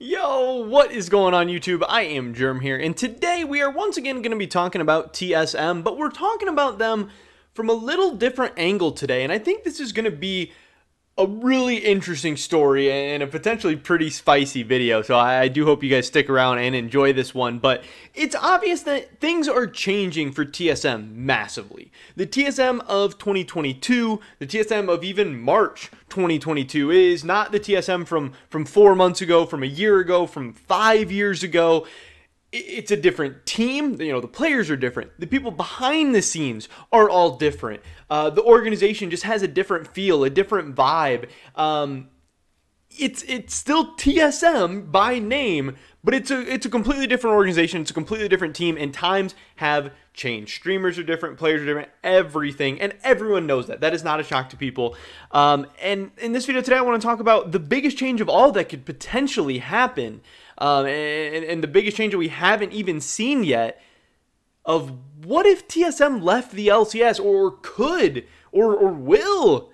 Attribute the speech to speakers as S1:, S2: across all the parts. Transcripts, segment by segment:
S1: Yo, what is going on YouTube? I am Jerm here, and today we are once again going to be talking about TSM, but we're talking about them from a little different angle today, and I think this is going to be a really interesting story and a potentially pretty spicy video. So I, do hope you guys stick around and enjoy this one. But it's obvious that things are changing for TSM massively. The TSM of 2022, the TSM of even March 2022 is not the TSM from from 4 months ago, from a year ago, from 5 years ago it's a different team. You know, the players are different. The people behind the scenes are all different. Uh, the organization just has a different feel, a different vibe. Um, it's it's still TSM by name, but it's a it's a completely different organization. It's a completely different team, and times have changed. Streamers are different, players are different, everything, and everyone knows that. That is not a shock to people. Um, and in this video today, I want to talk about the biggest change of all that could potentially happen. Um, and, and the biggest change that we haven't even seen yet of what if TSM left the LCS or could or, or will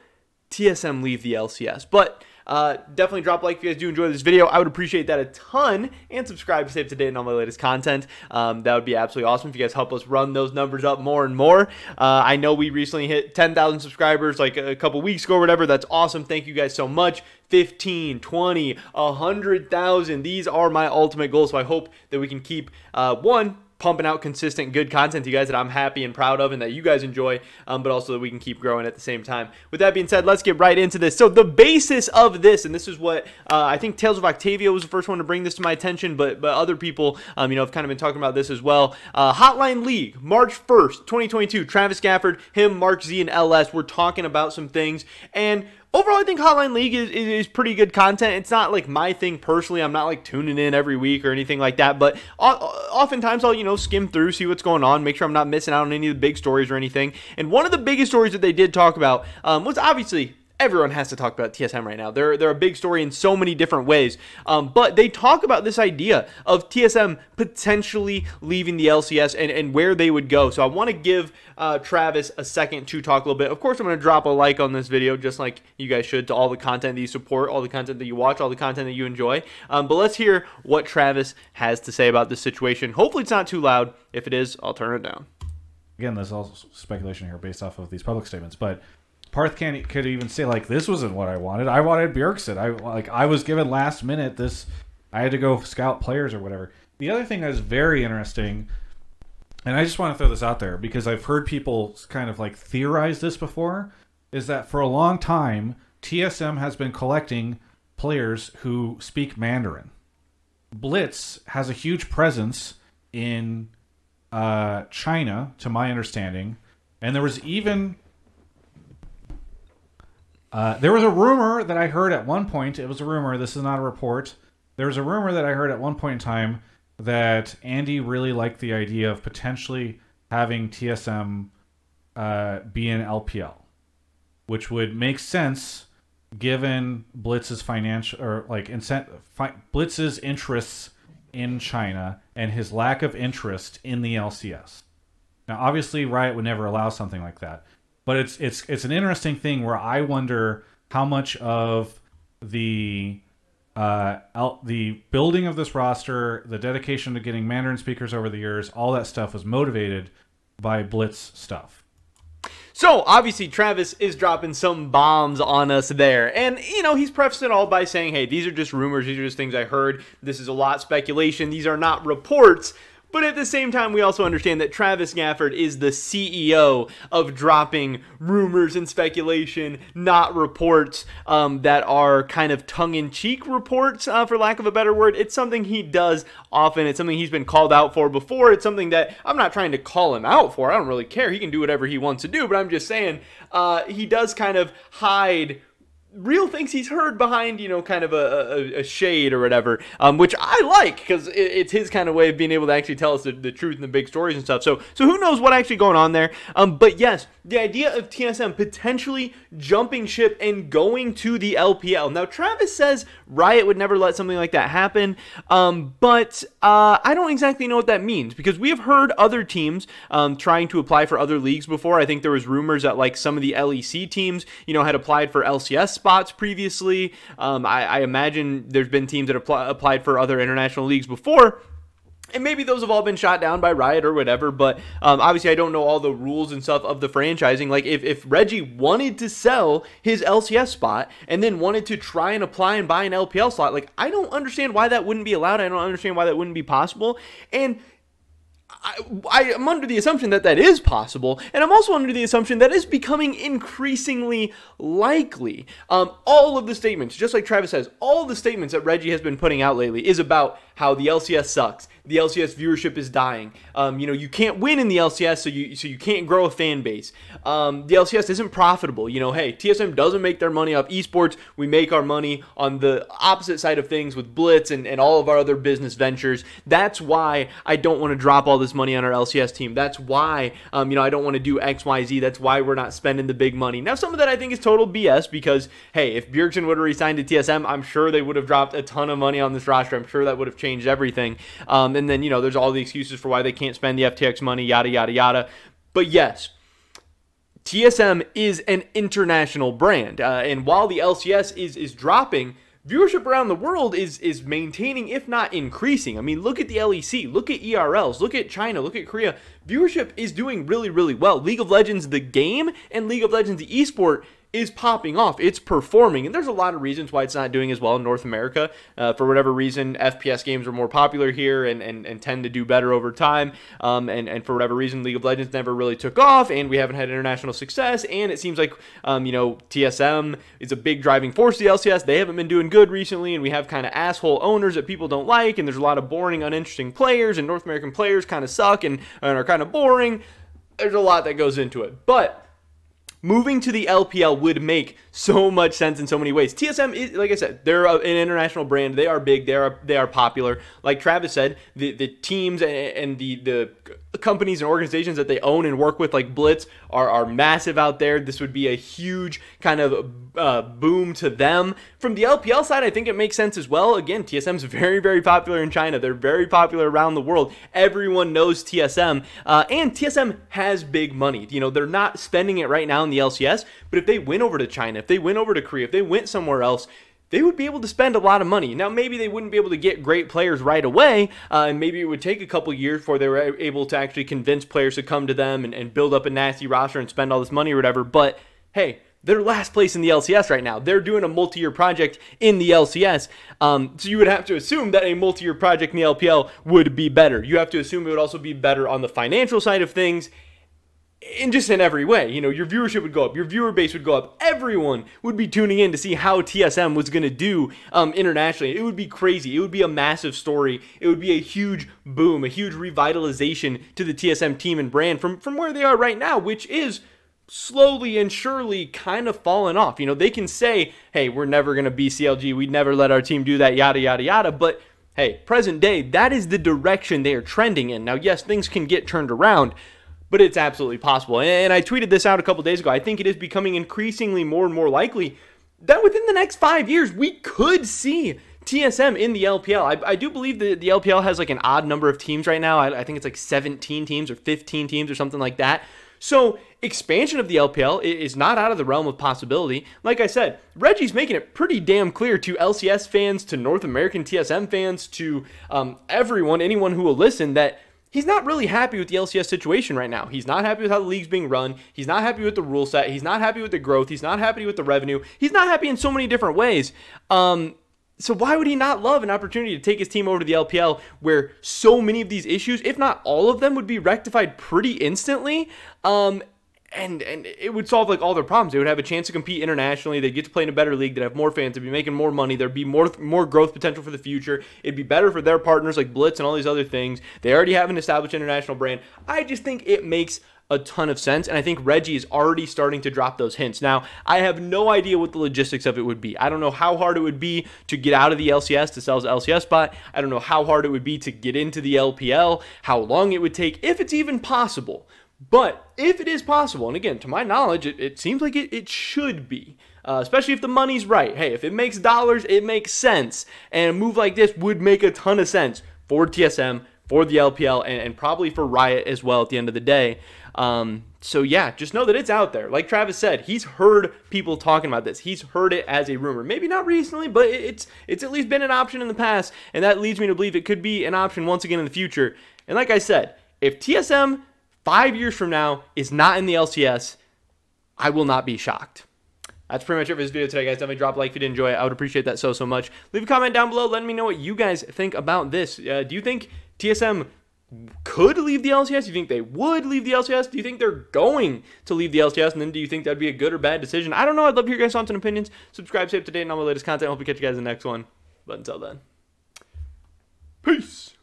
S1: TSM leave the LCS? But uh, definitely drop a like if you guys do enjoy this video. I would appreciate that a ton. And subscribe to stay up to date on all my latest content. Um, that would be absolutely awesome if you guys help us run those numbers up more and more. Uh, I know we recently hit 10,000 subscribers like a couple weeks ago or whatever. That's awesome. Thank you guys so much. 15, 20, 100,000. These are my ultimate goals. So I hope that we can keep, uh, one, pumping out consistent good content to you guys that I'm happy and proud of and that you guys enjoy, um, but also that we can keep growing at the same time. With that being said, let's get right into this. So the basis of this, and this is what uh, I think Tales of Octavia was the first one to bring this to my attention, but but other people, um, you know, have kind of been talking about this as well. Uh, Hotline League, March 1st, 2022. Travis Gafford, him, Mark Z, and LS. We're talking about some things, and overall, I think Hotline League is, is, is, pretty good content. It's not like my thing personally. I'm not like tuning in every week or anything like that. But oftentimes I'll, you know, skim through, see what's going on, make sure I'm not missing out on any of the big stories or anything. And one of the biggest stories that they did talk about um, was obviously everyone has to talk about TSM right now. They're they're a big story in so many different ways. Um, but they talk about this idea of TSM potentially leaving the LCS and, and where they would go. So I want to give uh, Travis a second to talk a little bit. Of course, I'm going to drop a like on this video, just like you guys should, to all the content that you support, all the content that you watch, all the content that you enjoy. Um, but let's hear what Travis has to say about this situation. Hopefully, it's not too loud. If it is, I'll turn it down.
S2: Again, there's all speculation here based off of these public statements, but Parth can't could even say like this wasn't what I wanted. I wanted Bjergsen. I like I was given last minute this. I had to go scout players or whatever. The other thing that is very interesting, and I just want to throw this out there because I've heard people kind of like theorize this before, is that for a long time TSM has been collecting players who speak Mandarin. Blitz has a huge presence in uh, China, to my understanding, and there was even uh, there was a rumor that I heard at one point. It was a rumor. This is not a report. There was a rumor that I heard at one point in time that Andy really liked the idea of potentially having TSM uh, be an LPL, which would make sense given Blitz's financial or like incent fi- Blitz's interests in China and his lack of interest in the LCS. Now, obviously, Riot would never allow something like that. But it's it's it's an interesting thing where I wonder how much of the uh, the building of this roster, the dedication to getting Mandarin speakers over the years, all that stuff was motivated by Blitz stuff.
S1: So, obviously, Travis is dropping some bombs on us there. And, you know, he's prefaced it all by saying, hey, these are just rumors. These are just things I heard. This is a lot speculation. These are not reports. But at the same time, we also understand that Travis Gafford is the CEO of dropping rumors and speculation, not reports um, that are kind of tongue in cheek reports, uh, for lack of a better word. It's something he does often. It's something he's been called out for before. It's something that I'm not trying to call him out for. I don't really care. He can do whatever he wants to do. But I'm just saying uh, he does kind of hide real things he's heard behind, you know, kind of a, a, a shade or whatever, um, which I like because it, it's his kind of way of being able to actually tell us the, the, truth and the big stories and stuff. So, so who knows what actually going on there? Um, but yes, the idea of TSM potentially jumping ship and going to the LPL. Now, Travis says Riot would never let something like that happen, um, but uh, I don't exactly know what that means because we have heard other teams um, trying to apply for other leagues before. I think there was rumors that like some of the LEC teams, you know, had applied for LCS spots previously. Um, I, I, imagine there's been teams that apply, applied for other international leagues before. And maybe those have all been shot down by Riot or whatever, but um, obviously I don't know all the rules and stuff of the franchising. Like if, if Reggie wanted to sell his LCS spot and then wanted to try and apply and buy an LPL slot, like I don't understand why that wouldn't be allowed. I don't understand why that wouldn't be possible. And I, I am under the assumption that that is possible, and I'm also under the assumption that is becoming increasingly likely. Um, all of the statements, just like Travis says, all the statements that Reggie has been putting out lately is about how the LCS sucks, the LCS viewership is dying. Um, you know, you can't win in the LCS, so you so you can't grow a fan base. Um, the LCS isn't profitable. You know, hey, TSM doesn't make their money off esports. We make our money on the opposite side of things with Blitz and, and all of our other business ventures. That's why I don't want to drop all this money on our LCS team. That's why, um, you know, I don't want to do X, Y, Z. That's why we're not spending the big money. Now, some of that I think is total BS because, hey, if Bjergsen would have resigned to TSM, I'm sure they would have dropped a ton of money on this roster. I'm sure that would have changed everything. Um, and then, you know, there's all the excuses for why they can't spend the FTX money, yada, yada, yada. But yes, TSM is an international brand. Uh, and while the LCS is, is dropping, viewership around the world is is maintaining if not increasing i mean look at the lec look at erls look at china look at korea viewership is doing really really well league of legends the game and league of legends the esport is popping off. It's performing, and there's a lot of reasons why it's not doing as well in North America. Uh, for whatever reason, FPS games are more popular here and, and, and tend to do better over time. Um, and, and for whatever reason, League of Legends never really took off, and we haven't had international success. And it seems like, um, you know, TSM is a big driving force the LCS. They haven't been doing good recently, and we have kind of asshole owners that people don't like, and there's a lot of boring, uninteresting players, and North American players kind of suck and, and are kind of boring. There's a lot that goes into it. But moving to the LPL would make so much sense in so many ways. TSM is, like I said, they're an international brand. They are big. They are they are popular. Like Travis said, the the teams and the the companies and organizations that they own and work with, like Blitz, are, are massive out there. This would be a huge kind of uh, boom to them. From the LPL side, I think it makes sense as well. Again, TSM is very, very popular in China. They're very popular around the world. Everyone knows TSM, uh, and TSM has big money. You know, they're not spending it right now in the LCS, but if they win over to China, if they win over to Korea, if they went somewhere else, they would be able to spend a lot of money. Now, maybe they wouldn't be able to get great players right away, uh, and maybe it would take a couple years before they were able to actually convince players to come to them and, and build up a nasty roster and spend all this money or whatever. But hey, they're last place in the LCS right now. They're doing a multi year project in the LCS. Um, so you would have to assume that a multi year project in the LPL would be better. You have to assume it would also be better on the financial side of things in just in every way. You know, your viewership would go up, your viewer base would go up. Everyone would be tuning in to see how TSM was going to do um, internationally. It would be crazy. It would be a massive story. It would be a huge boom, a huge revitalization to the TSM team and brand from from where they are right now, which is slowly and surely kind of falling off. You know, they can say, "Hey, we're never going to be CLG. We'd never let our team do that." Yada yada yada, but Hey, present day, that is the direction they are trending in. Now, yes, things can get turned around, but it's absolutely possible. And I tweeted this out a couple days ago. I think it is becoming increasingly more and more likely that within the next five years, we could see TSM in the LPL. I, I do believe that the LPL has like an odd number of teams right now. I, I think it's like 17 teams or 15 teams or something like that. So expansion of the LPL is not out of the realm of possibility. Like I said, Reggie's making it pretty damn clear to LCS fans, to North American TSM fans, to um, everyone, anyone who will listen, that he's not really happy with the LCS situation right now. He's not happy with how the league's being run. He's not happy with the rule set. He's not happy with the growth. He's not happy with the revenue. He's not happy in so many different ways. Um, so why would he not love an opportunity to take his team over to the LPL where so many of these issues, if not all of them, would be rectified pretty instantly? Um, and and it would solve like all their problems. They would have a chance to compete internationally. They'd get to play in a better league. They'd have more fans. They'd be making more money. There'd be more more growth potential for the future. It'd be better for their partners like Blitz and all these other things. They already have an established international brand. I just think it makes a ton of sense. And I think Reggie is already starting to drop those hints. Now, I have no idea what the logistics of it would be. I don't know how hard it would be to get out of the LCS to sell the LCS spot. I don't know how hard it would be to get into the LPL, how long it would take, if it's even possible. But if it is possible, and again, to my knowledge, it, it seems like it, it should be, uh, especially if the money's right. Hey, if it makes dollars, it makes sense. And a move like this would make a ton of sense for TSM, for the LPL, and, and probably for Riot as well at the end of the day. Um, so yeah, just know that it's out there. Like Travis said, he's heard people talking about this. He's heard it as a rumor. Maybe not recently, but it's it's at least been an option in the past, and that leads me to believe it could be an option once again in the future. And like I said, if TSM five years from now is not in the LCS, I will not be shocked. That's pretty much it for this video today, guys. Definitely drop a like if you did enjoy it. I would appreciate that so, so much. Leave a comment down below letting me know what you guys think about this. Uh, do you think TSM could leave the LCS? Do you think they would leave the LCS? Do you think they're going to leave the LCS? And then do you think that'd be a good or bad decision? I don't know. I'd love to hear your guys' thoughts and opinions. Subscribe, stay up to date on all my latest content. I Hope we catch you guys in the next one. But until then, peace.